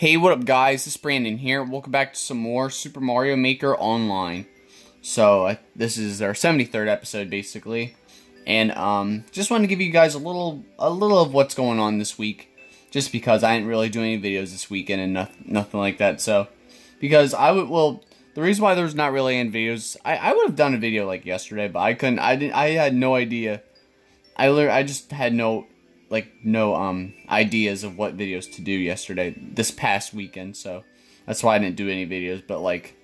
Hey, what up guys? Is Brandin here. Welcome back to some more Super Mario Maker Online. So, this is our 73rd episode basically. And um just wanted to give you guys a little a little of what's going on this week just because I didn't really do any videos this weekend and nothing, nothing like that. So, because I would well the reason why there's not really any videos, I, I would have done a video like yesterday, but I couldn't I didn't I had no idea. I I just had no like no um ideas of what videos to do yesterday this past weekend so that's why I didn't do any videos but like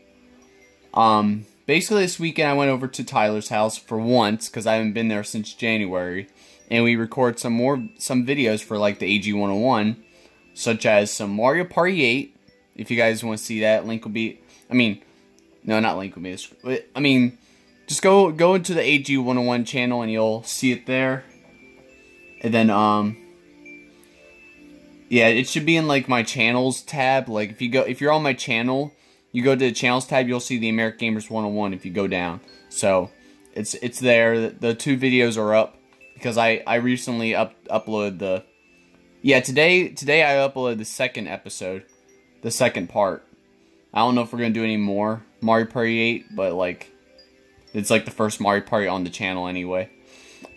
um basically this weekend I went over to Tyler's house for once because I haven't been there since January and we record some more some videos for like the AG 101 such as some Mario Party 8 if you guys want to see that link will be I mean no not link will be I mean just go go into the AG 101 channel and you'll see it there and then, um, yeah, it should be in, like, my channels tab. Like, if you go, if you're on my channel, you go to the channels tab, you'll see the American Gamers 101 if you go down. So, it's, it's there. The, two videos are up because I, I recently up, uploaded the, yeah, today, today I uploaded the second episode, the second part. I don't know if we're going to do any more Mario Party 8, but, like, it's, like, the first Mario Party on the channel anyway.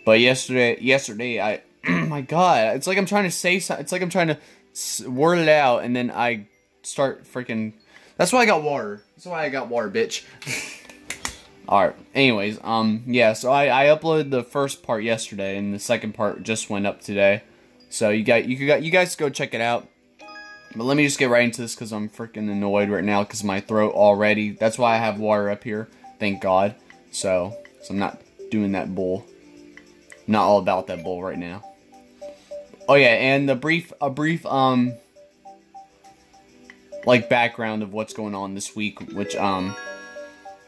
But yesterday, yesterday, I, my god, it's like I'm trying to say something. It's like I'm trying to word it out, and then I start freaking. That's why I got water. That's why I got water, bitch. Alright, anyways, um, yeah, so I, I uploaded the first part yesterday, and the second part just went up today. So you got you got you guys go check it out. But let me just get right into this because I'm freaking annoyed right now because my throat already. That's why I have water up here. Thank God. So, so I'm not doing that bull. Not all about that bull right now. Oh yeah, and the brief a brief um like background of what's going on this week, which um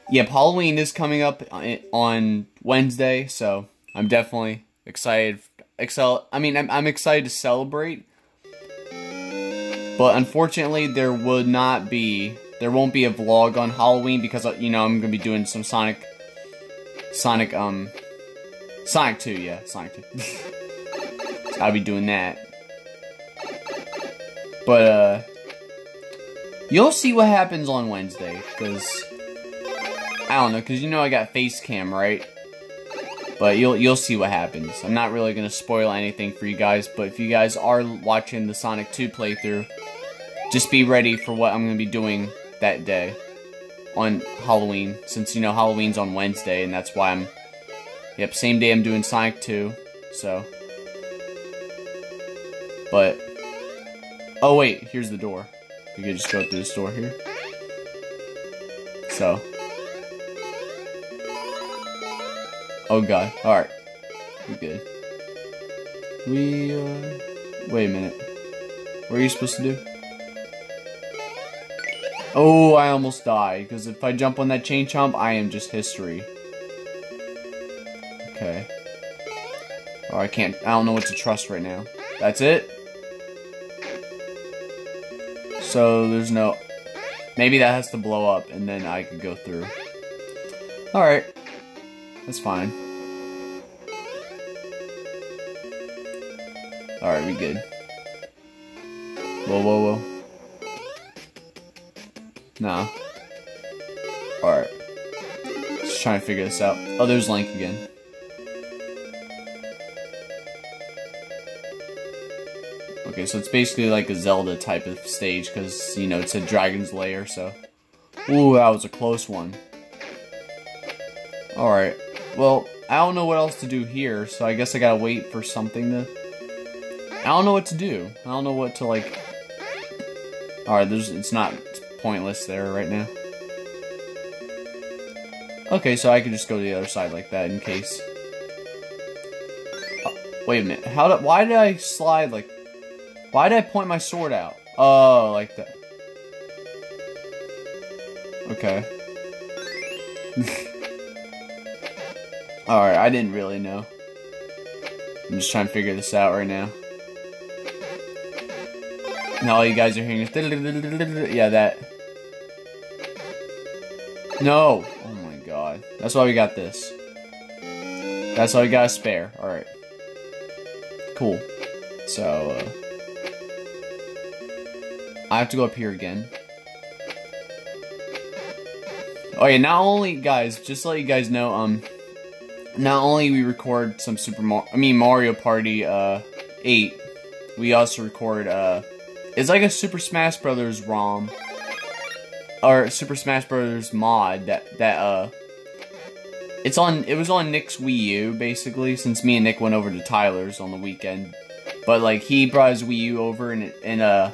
yep, Halloween is coming up on Wednesday, so I'm definitely excited. Excel, I mean, I'm, I'm excited to celebrate, but unfortunately, there would not be, there won't be a vlog on Halloween because you know I'm gonna be doing some Sonic, Sonic um, Sonic 2, yeah, Sonic 2. I'll be doing that. But, uh, you'll see what happens on Wednesday, because, I don't know, because you know I got face cam, right? But you'll you'll see what happens. I'm not really going to spoil anything for you guys, but if you guys are watching the Sonic 2 playthrough, just be ready for what I'm going to be doing that day on Halloween, since, you know, Halloween's on Wednesday, and that's why I'm, yep, same day I'm doing Sonic 2, so... But, oh wait, here's the door. We could just go through this door here. So. Oh god, alright. We good. We, uh, wait a minute. What are you supposed to do? Oh, I almost died, because if I jump on that chain chomp, I am just history. Okay. Oh, I can't, I don't know what to trust right now. That's it? So there's no... Maybe that has to blow up, and then I could go through. Alright. That's fine. Alright, we good. Whoa, whoa, whoa. Nah. Alright. Just trying to figure this out. Oh, there's Link again. Okay, so it's basically like a Zelda type of stage, because, you know, it's a dragon's lair, so... Ooh, that was a close one. Alright, well, I don't know what else to do here, so I guess I gotta wait for something to... I don't know what to do. I don't know what to, like... Alright, there's it's not pointless there right now. Okay, so I can just go to the other side like that in case. Oh, wait a minute. How did, why did I slide like why did I point my sword out? Oh, like that. Okay. Alright, I didn't really know. I'm just trying to figure this out right now. Now all you guys are hearing is... Yeah, that. No! Oh my god. That's why we got this. That's why we got a spare. Alright. Cool. So, uh... I have to go up here again. Oh yeah, not only guys, just to let you guys know, um, not only we record some Super Mario, I mean Mario Party uh, 8, we also record uh, it's like a Super Smash Brothers ROM or Super Smash Brothers mod that that uh, it's on. It was on Nick's Wii U basically, since me and Nick went over to Tyler's on the weekend. But like he brought his Wii U over and and uh,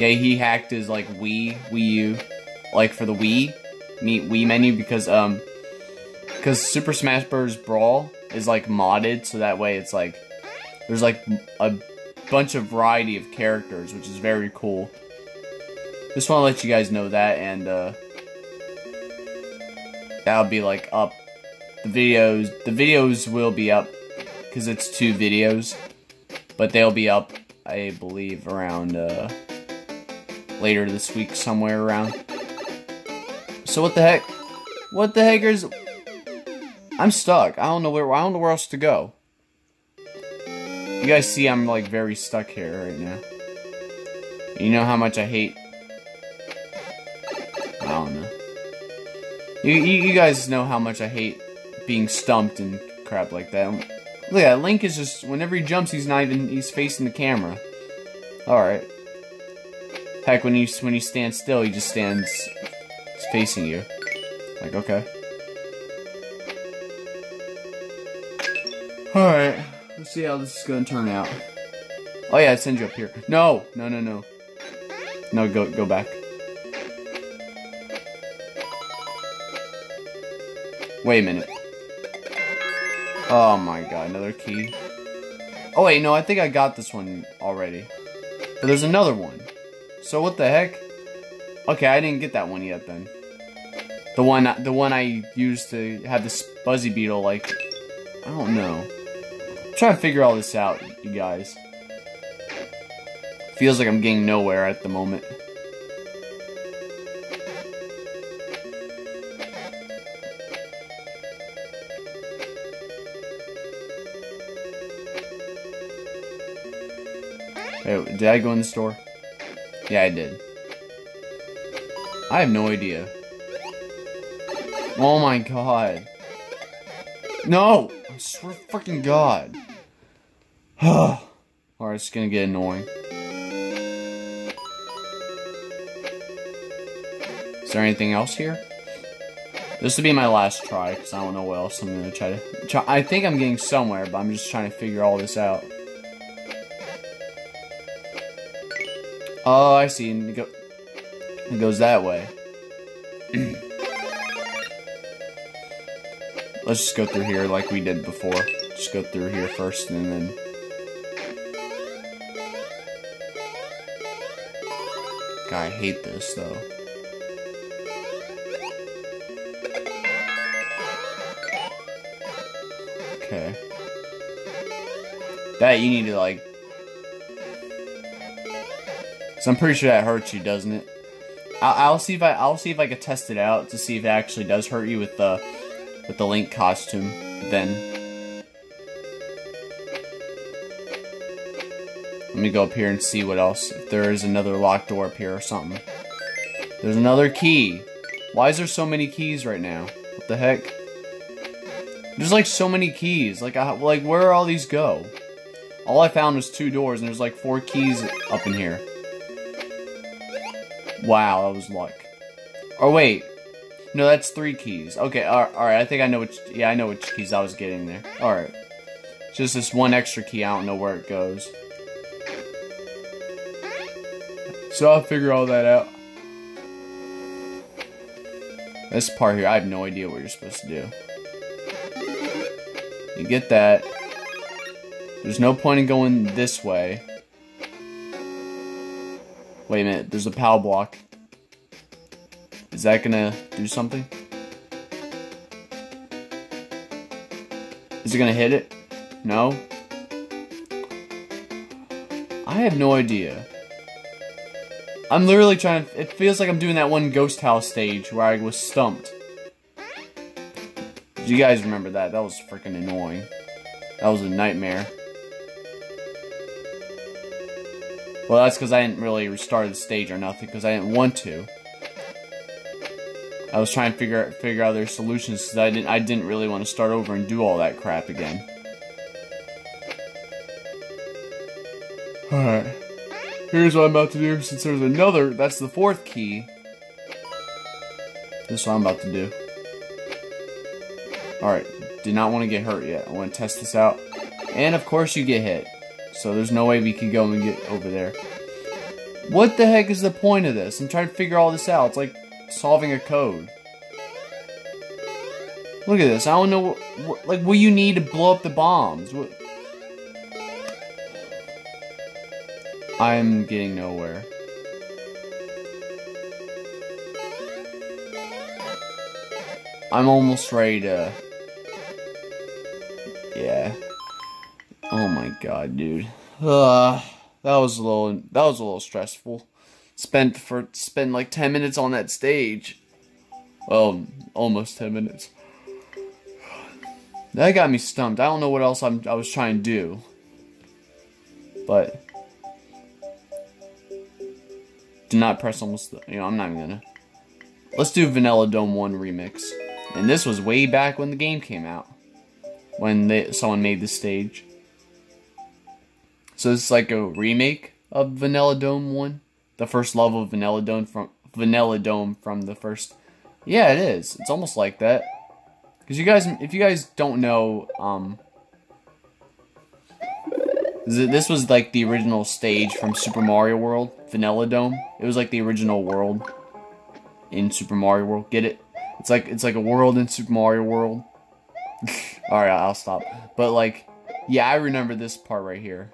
yeah, he hacked his like Wii Wii U, like for the Wii, meet Wii menu because um because Super Smash Bros. Brawl is like modded, so that way it's like there's like a bunch of variety of characters, which is very cool. Just want to let you guys know that, and uh, that'll be like up. The videos, the videos will be up because it's two videos, but they'll be up, I believe, around uh, later this week, somewhere around. So what the heck? What the heck is? I'm stuck. I don't know where. I don't know where else to go. You guys see I'm like very stuck here right now. You know how much I hate... I don't know. You, you, you guys know how much I hate being stumped and crap like that. Look at that, Link is just, whenever he jumps, he's not even, he's facing the camera. Alright. Heck, when you, when you stand still, he just stands facing you. Like, okay. Alright. Let's see how this is gonna turn out. Oh yeah, it sends you up here. No! No, no, no. No, go, go back. Wait a minute. Oh my god, another key. Oh wait, no, I think I got this one already. But there's another one. So what the heck? Okay, I didn't get that one yet then. The one, the one I used to have this Buzzy Beetle, like, I don't know I'm trying to figure all this out, you guys. Feels like I'm getting nowhere at the moment. Hey, did I go in the store? Yeah, I did. I have no idea. Oh my god. No! I swear to fucking god. Alright, it's gonna get annoying. Is there anything else here? This will be my last try, because I don't know what else I'm gonna try to... Try. I think I'm getting somewhere, but I'm just trying to figure all this out. Oh, I see. It, go it goes that way. Let's just go through here like we did before. Just go through here first, and then... God, I hate this, though. Okay. That you need to, like... Cause I'm pretty sure that hurts you, doesn't it? I'll, I'll see if I I'll see if I can test it out to see if it actually does hurt you with the with the Link costume. Then Let me go up here and see what else. If there is another locked door up here or something. There's another key. Why is there so many keys right now? What the heck? There's like so many keys. Like, I, like where all these go? All I found was two doors, and there's like four keys up in here. Wow, that was luck. Oh wait, no, that's three keys. Okay, alright, I think I know which, yeah, I know which keys I was getting there. Alright. Just this one extra key, I don't know where it goes. So I'll figure all that out. This part here, I have no idea what you're supposed to do. You get that. There's no point in going this way. Wait a minute, there's a POW block. Is that gonna do something? Is it gonna hit it? No? I have no idea. I'm literally trying to, it feels like I'm doing that one ghost house stage where I was stumped. You guys remember that? That was freaking annoying. That was a nightmare. Well, that's because I didn't really restart the stage or nothing, because I didn't want to. I was trying to figure figure out their solutions because I didn't I didn't really want to start over and do all that crap again. Alright. Here's what I'm about to do since there's another that's the fourth key. This is what I'm about to do. Alright, did not want to get hurt yet. I want to test this out. And of course you get hit. So there's no way we can go and get over there. What the heck is the point of this? I'm trying to figure all this out. It's like solving a code. Look at this. I don't know what, like what you need to blow up the bombs. What? I'm getting nowhere. I'm almost ready to god, dude. Uh, that was a little that was a little stressful spent for spend like 10 minutes on that stage. Well, almost 10 minutes. That got me stumped. I don't know what else I'm, I was trying to do. But do not press almost, you know, I'm not even gonna. Let's do Vanilla Dome 1 remix. And this was way back when the game came out. When they, someone made the stage. So it's like a remake of Vanilla Dome 1 the first level of Vanilla Dome from Vanilla Dome from the first. Yeah, it is. It's almost like that. Because you guys, if you guys don't know, um, this was like the original stage from Super Mario World, Vanilla Dome. It was like the original world in Super Mario World. Get it? It's like it's like a world in Super Mario World. All right, I'll stop. But like, yeah, I remember this part right here,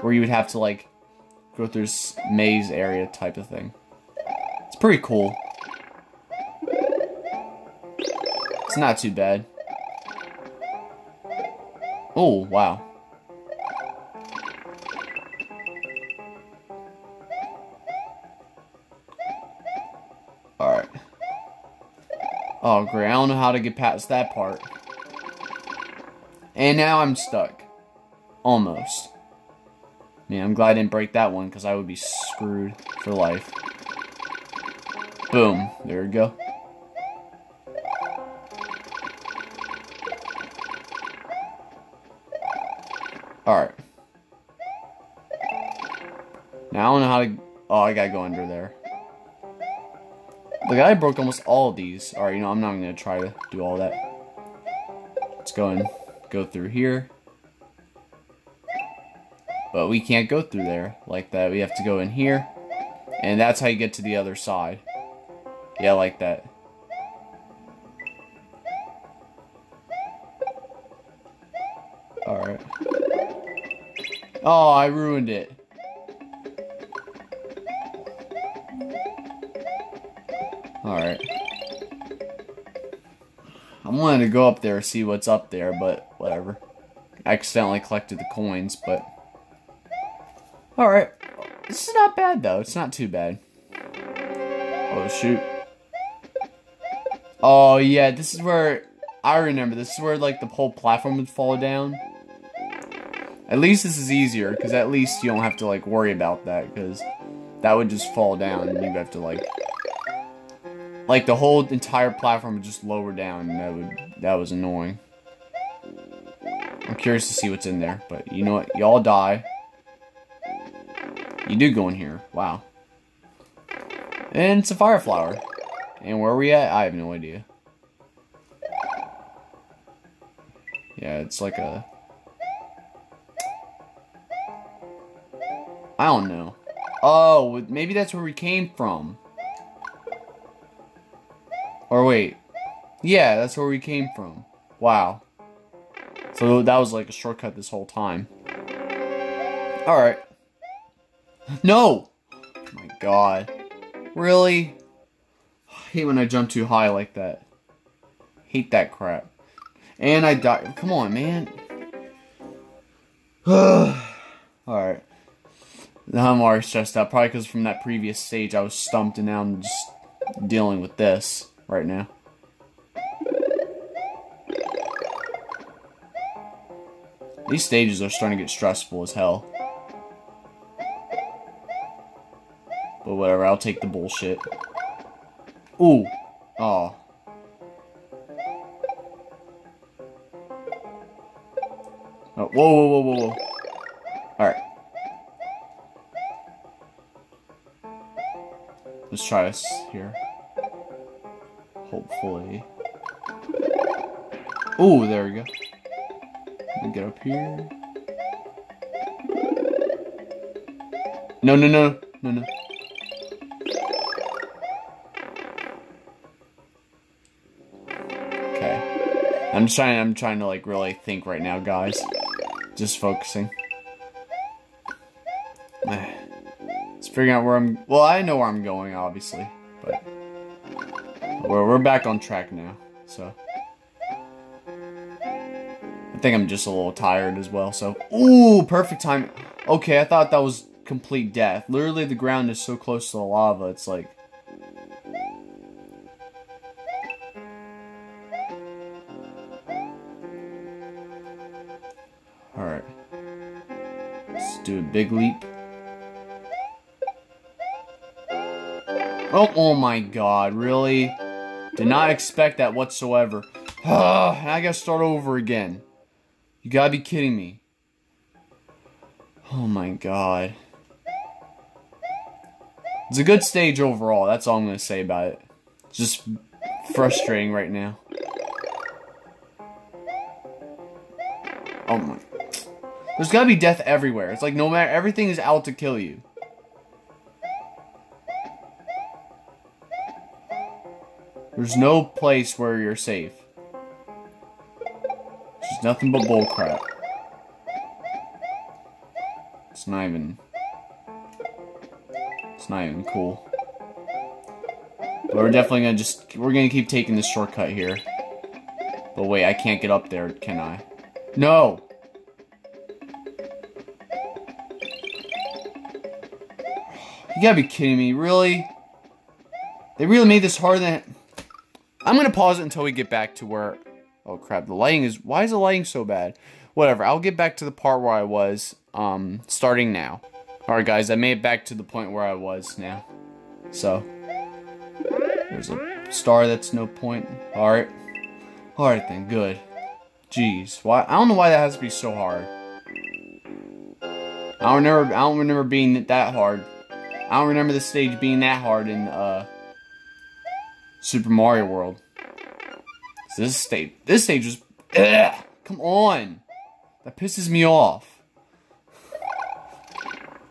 where you would have to like go through this maze area type of thing. It's pretty cool. It's not too bad. Oh, wow. Alright. Oh, great. I don't know how to get past that part. And now I'm stuck. Almost. Man, I'm glad I didn't break that one because I would be screwed for life. Boom. There we go. Alright. Now I don't know how to... Oh, I gotta go under there. The guy broke almost all of these. Alright, you know, I'm not gonna try to do all that. Let's go and go through here. But we can't go through there like that. We have to go in here. And that's how you get to the other side. Yeah, like that. Alright. Oh, I ruined it. Alright. I'm wanting to go up there see what's up there, but whatever. I accidentally collected the coins, but... Alright. This is not bad, though. It's not too bad. Oh, shoot. Oh, yeah, this is where... I remember, this is where, like, the whole platform would fall down. At least this is easier, because at least you don't have to, like, worry about that, because that would just fall down, and you'd have to, like... Like, the whole entire platform would just lower down, and that would... That was annoying. I'm curious to see what's in there, but you know what? Y'all die. You do go in here. Wow. And it's a fire flower. And where are we at? I have no idea. Yeah, it's like a... I don't know. Oh, maybe that's where we came from. Or wait. Yeah, that's where we came from. Wow. So that was like a shortcut this whole time. Alright. No! Oh my god. Really? I hate when I jump too high like that. Hate that crap. And I die. Come on, man. Alright. Now I'm already stressed out. Probably because from that previous stage I was stumped and now I'm just dealing with this right now. These stages are starting to get stressful as hell. But whatever, I'll take the bullshit. Ooh. Oh. Oh, whoa, whoa, whoa, whoa, whoa. Alright. Let's try this here. Hopefully. Ooh, there we go. Let me get up here. No, no, no, no, no. I'm trying, I'm trying to like really think right now, guys. Just focusing. Just figuring out where I'm, well, I know where I'm going, obviously, but we're, we're back on track now, so. I think I'm just a little tired as well, so. Ooh, perfect time. Okay, I thought that was complete death. Literally, the ground is so close to the lava, it's like... do a big leap. Oh, oh my god, really? Did not expect that whatsoever. Ah, I gotta start over again. You gotta be kidding me. Oh my god. It's a good stage overall. That's all I'm to say about it. It's just frustrating right now. Oh my. There's got to be death everywhere. It's like no matter, everything is out to kill you. There's no place where you're safe. There's nothing but bullcrap. It's not even It's not even cool. But we're definitely gonna just, we're gonna keep taking this shortcut here. But wait, I can't get up there, can I? No! You gotta be kidding me, really? They really made this harder than... I'm gonna pause it until we get back to where... Oh crap, the lighting is... Why is the lighting so bad? Whatever, I'll get back to the part where I was, um, starting now. Alright guys, I made it back to the point where I was now. So, there's a star that's no point. Alright. Alright then, good. Jeez, why? I don't know why that has to be so hard. I don't remember. I don't remember being that hard. I don't remember the stage being that hard in uh, Super Mario World. So this stage, this stage was. Ugh, come on, that pisses me off.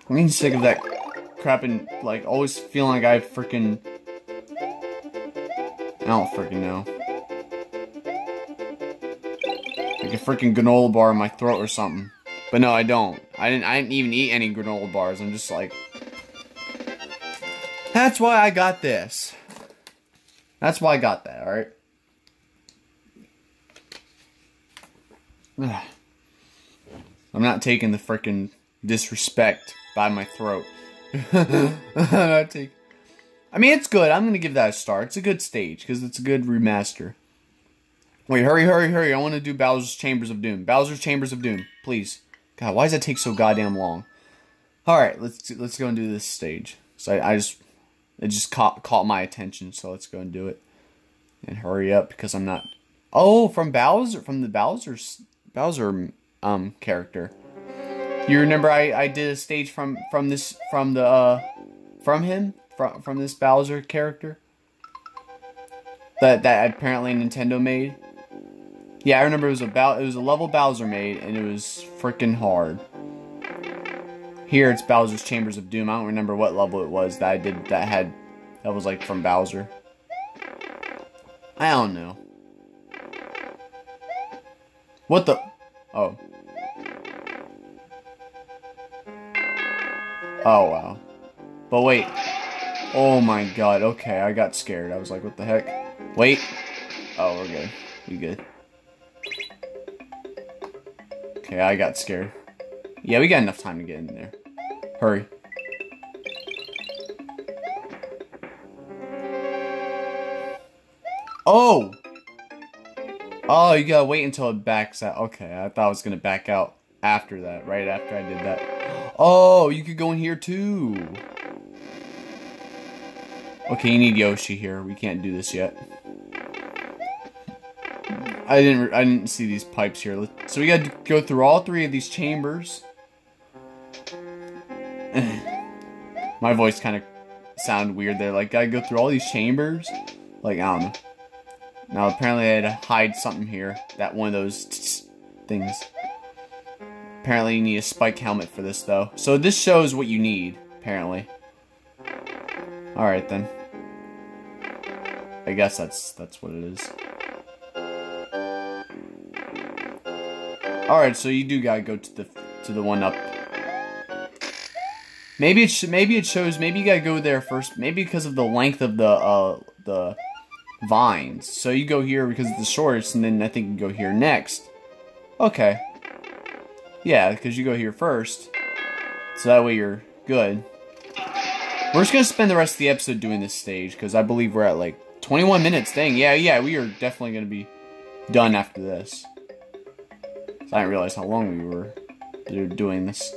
I'm getting sick of that crap and, like, always feeling like I freaking... I don't freaking know. Like a freaking granola bar in my throat or something. But no, I don't. I didn't, I didn't even eat any granola bars. I'm just like... That's why I got this. That's why I got that, alright? I'm not taking the freaking disrespect by my throat. I mean, it's good. I'm going to give that a star. It's a good stage because it's a good remaster. Wait, hurry, hurry, hurry. I want to do Bowser's Chambers of Doom. Bowser's Chambers of Doom, please. God, why does that take so goddamn long? Alright, let's let's go and do this stage. So I, I just, it just caught, caught my attention, so let's go and do it. And hurry up, because I'm not... Oh, from Bowser, from the Bowser's, Bowser um, character. You remember I, I did a stage from from this from the uh, from him from from this Bowser character that that apparently Nintendo made. Yeah, I remember it was about it was a level Bowser made and it was freaking hard. Here it's Bowser's Chambers of Doom. I don't remember what level it was that I did that had that was like from Bowser. I don't know. What the? Oh. Oh, wow. But wait. Oh my god, okay, I got scared. I was like, what the heck? Wait. Oh, we're good. We good. Okay, I got scared. Yeah, we got enough time to get in there. Hurry. Oh! Oh, you gotta wait until it backs out. Okay, I thought I was gonna back out after that, right after I did that. Oh, you could go in here too. Okay, you need Yoshi here. We can't do this yet. I didn't I didn't see these pipes here. So we got to go through all three of these chambers. My voice kind of sound weird there. Like, gotta go through all these chambers? Like, I don't know. Now, apparently I had to hide something here. That one of those things. Apparently you need a spike helmet for this, though. So this shows what you need, apparently. Alright, then. I guess that's that's what it is. Alright, so you do gotta go to the to the one up Maybe it maybe it shows maybe you gotta go there first. Maybe because of the length of the uh the vines. So you go here because it's the shortest, and then I think you go here next. Okay. Yeah, because you go here first. So that way you're good. We're just gonna spend the rest of the episode doing this stage because I believe we're at like 21 minutes. Dang, yeah, yeah, we are definitely gonna be done after this. I didn't realize how long we were doing this.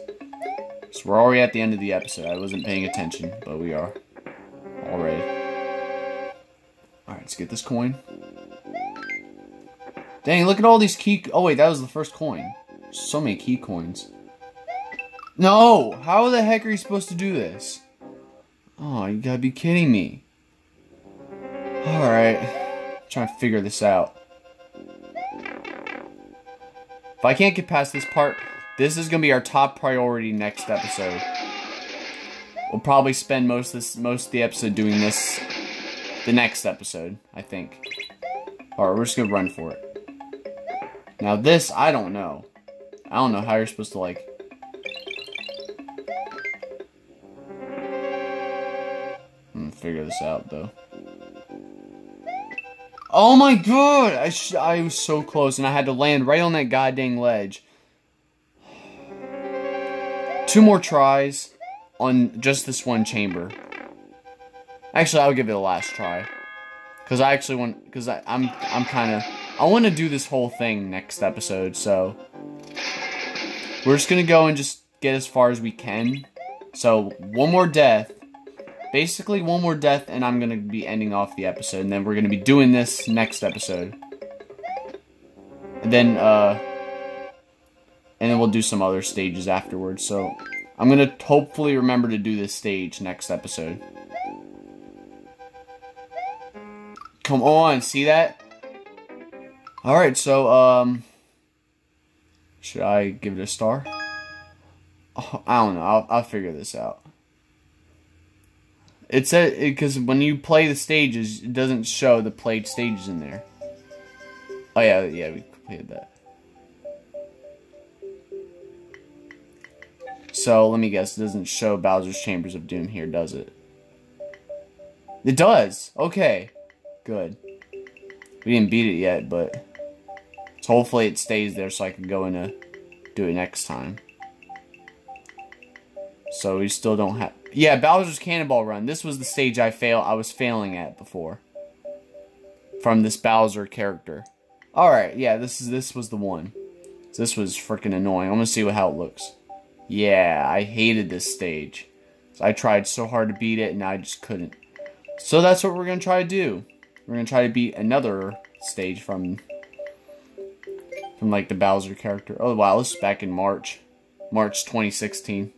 So we're already at the end of the episode. I wasn't paying attention, but we are already. Alright, let's get this coin. Dang, look at all these key... Oh, wait, that was the first coin. So many key coins. No! How the heck are you supposed to do this? Oh, you gotta be kidding me. Alright. Trying to figure this out. If I can't get past this part, this is going to be our top priority next episode. We'll probably spend most this most of the episode doing this the next episode, I think. Alright, we're just going to run for it. Now this, I don't know. I don't know how you're supposed to, like... I'm figure this out, though. Oh my god! I, I was so close, and I had to land right on that goddamn ledge two more tries on just this one chamber. Actually, I'll give it a last try. Because I actually want, because I'm, I'm kind of, I want to do this whole thing next episode, so. We're just going to go and just get as far as we can. So, one more death. Basically, one more death, and I'm going to be ending off the episode. And then we're going to be doing this next episode. And then, uh, and then we'll do some other stages afterwards. So I'm going to hopefully remember to do this stage next episode. Come on, see that? Alright, so, um... Should I give it a star? Oh, I don't know. I'll, I'll figure this out. It said because when you play the stages, it doesn't show the played stages in there. Oh yeah, yeah, we completed that. So, let me guess, it doesn't show Bowser's Chambers of Doom here, does it? It does! Okay. Good. We didn't beat it yet, but... So hopefully it stays there so I can go in and do it next time. So we still don't have... Yeah, Bowser's Cannonball Run. This was the stage I fail. I was failing at before. From this Bowser character. Alright, yeah, this is this was the one. This was freaking annoying. I'm gonna see what, how it looks. Yeah, I hated this stage. I tried so hard to beat it and I just couldn't. So that's what we're going to try to do. We're going to try to beat another stage from from like the Bowser character. Oh wow, this is back in March. March 2016.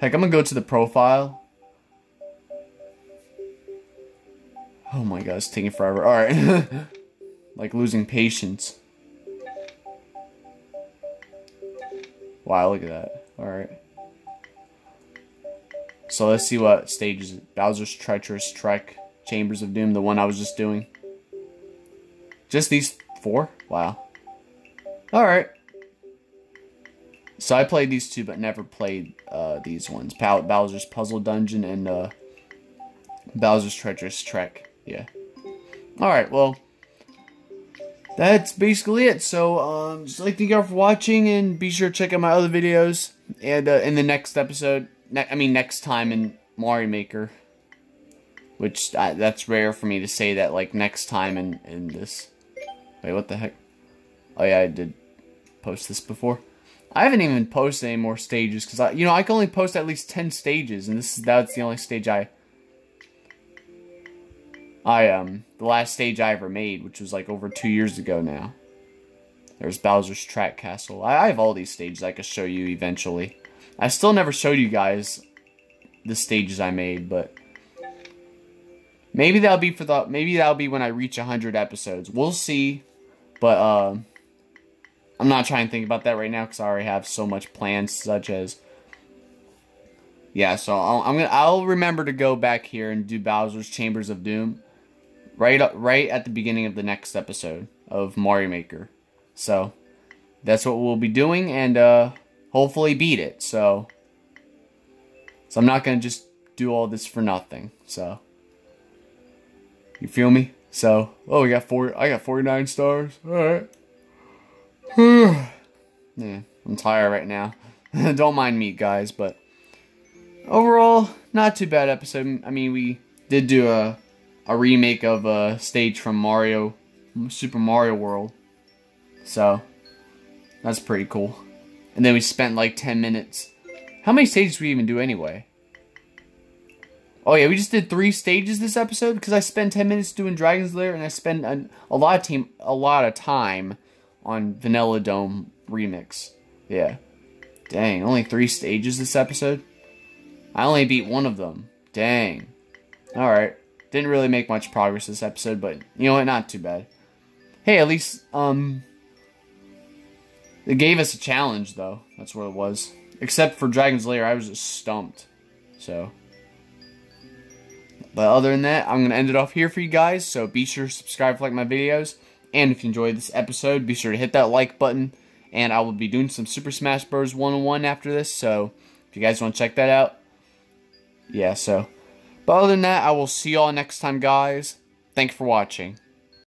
Heck, I'm going to go to the profile. Oh my god, it's taking forever. Alright. like losing patience. Wow, look at that. Alright. So let's see what stage is it. Bowser's Treacherous Trek, Chambers of Doom, the one I was just doing. Just these four? Wow. Alright. So I played these two, but never played uh, these ones. Bowser's Puzzle Dungeon and uh, Bowser's Treacherous Trek. Yeah. Alright, well, that's basically it. So, um, just like thank you all for watching, and be sure to check out my other videos. And uh, in the next episode, ne I mean next time in Mario Maker, which uh, that's rare for me to say that like next time in in this. Wait, what the heck? Oh yeah, I did post this before. I haven't even posted any more stages because I, you know, I can only post at least ten stages, and this is that's the only stage I I, um, the last stage I ever made, which was like over two years ago now. There's Bowser's Track Castle. I, I have all these stages I could show you eventually. I still never showed you guys the stages I made, but maybe that'll be for the maybe that'll be when I reach 100 episodes. We'll see, but uh, I'm not trying to think about that right now because I already have so much plans, such as yeah. So I'll, I'm gonna I'll remember to go back here and do Bowser's Chambers of Doom right right at the beginning of the next episode of Mario Maker. So that's what we'll be doing, and uh, hopefully beat it. So. So I'm not going to just do all this for nothing. So, you feel me? So, oh, we got four. I got 49 stars. All right. yeah, I'm tired right now. Don't mind me, guys, but overall, not too bad episode. I mean, we did do a a remake of a stage from Mario, Super Mario World. So, that's pretty cool. And then we spent like 10 minutes how many stages we even do anyway? Oh yeah, we just did three stages this episode because I spent 10 minutes doing Dragon's Lair and I spent a, a lot of team a lot of time on Vanilla Dome Remix. Yeah. Dang, only three stages this episode? I only beat one of them. Dang. Alright. Didn't really make much progress this episode, but you know what, not too bad. Hey, at least, um... It gave us a challenge, though. That's what it was. Except for Dragon's Lair, I was just stumped. So. But other than that, I'm going to end it off here for you guys. So be sure to subscribe like my videos. And if you enjoyed this episode, be sure to hit that like button. And I will be doing some Super Smash Bros. 101 after this. So if you guys want to check that out. Yeah, so. But other than that, I will see y'all next time, guys. Thanks for watching.